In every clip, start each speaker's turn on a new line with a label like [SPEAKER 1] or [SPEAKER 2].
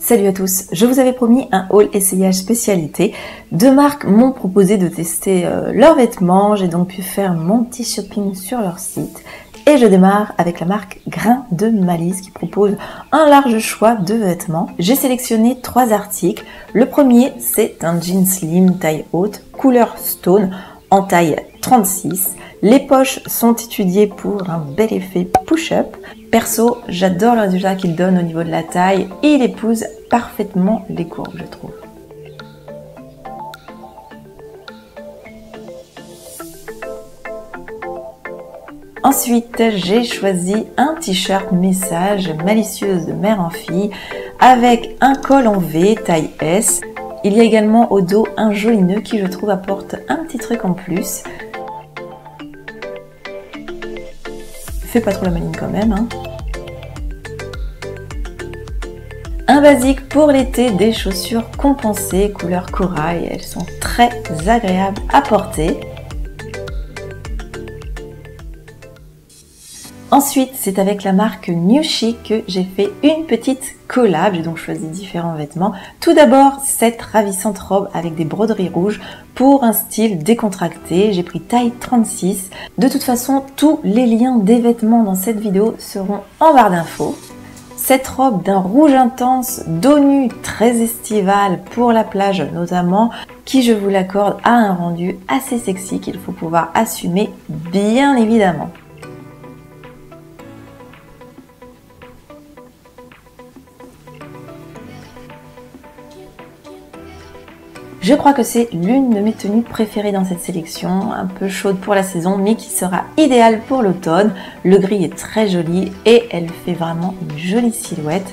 [SPEAKER 1] Salut à tous, je vous avais promis un haul essayage spécialité. Deux marques m'ont proposé de tester euh, leurs vêtements, j'ai donc pu faire mon petit shopping sur leur site. Et je démarre avec la marque Grain de Malice qui propose un large choix de vêtements. J'ai sélectionné trois articles. Le premier, c'est un jean slim taille haute, couleur stone, en taille 36. Les poches sont étudiées pour un bel effet push-up. Perso, j'adore le résultat qu'il donne au niveau de la taille et il épouse parfaitement les courbes, je trouve. Ensuite, j'ai choisi un t-shirt message malicieuse de mère en fille avec un col en V taille S. Il y a également au dos un joli nœud qui je trouve apporte un petit truc en plus. Fais pas trop la maline quand même. Hein. Un basique pour l'été, des chaussures compensées couleur corail. Elles sont très agréables à porter. Ensuite, c'est avec la marque New que j'ai fait une petite collab. J'ai donc choisi différents vêtements. Tout d'abord, cette ravissante robe avec des broderies rouges pour un style décontracté. J'ai pris taille 36. De toute façon, tous les liens des vêtements dans cette vidéo seront en barre d'infos. Cette robe d'un rouge intense, dos nu, très estival pour la plage notamment, qui je vous l'accorde a un rendu assez sexy qu'il faut pouvoir assumer bien évidemment. Je crois que c'est l'une de mes tenues préférées dans cette sélection, un peu chaude pour la saison, mais qui sera idéale pour l'automne. Le gris est très joli et elle fait vraiment une jolie silhouette.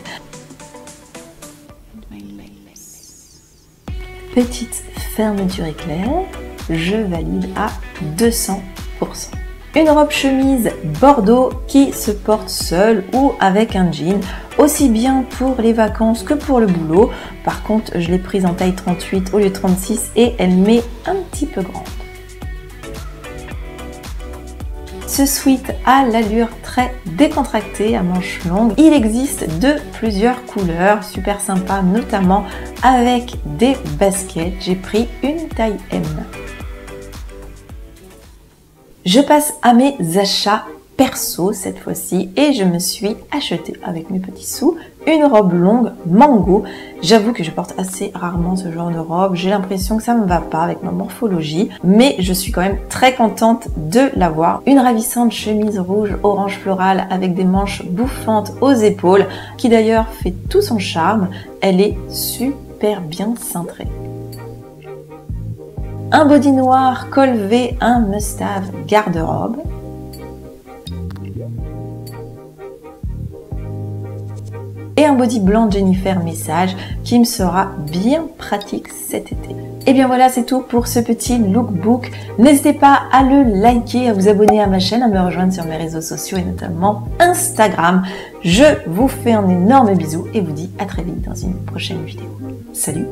[SPEAKER 1] Petite fermeture éclair, je valide à 200%. Une robe chemise bordeaux qui se porte seule ou avec un jean, aussi bien pour les vacances que pour le boulot. Par contre, je l'ai prise en taille 38 au lieu de 36 et elle m'est un petit peu grande. Ce sweat a l'allure très décontractée à manches longues. Il existe de plusieurs couleurs, super sympa, notamment avec des baskets. J'ai pris une taille M. Je passe à mes achats perso cette fois-ci et je me suis acheté avec mes petits sous une robe longue mango. J'avoue que je porte assez rarement ce genre de robe. J'ai l'impression que ça me va pas avec ma morphologie, mais je suis quand même très contente de l'avoir. Une ravissante chemise rouge orange floral avec des manches bouffantes aux épaules qui d'ailleurs fait tout son charme. Elle est super bien cintrée un body noir, col V, un mustave, garde-robe. Et un body blanc Jennifer Message qui me sera bien pratique cet été. Et bien voilà, c'est tout pour ce petit lookbook. N'hésitez pas à le liker, à vous abonner à ma chaîne, à me rejoindre sur mes réseaux sociaux et notamment Instagram. Je vous fais un énorme bisou et vous dis à très vite dans une prochaine vidéo. Salut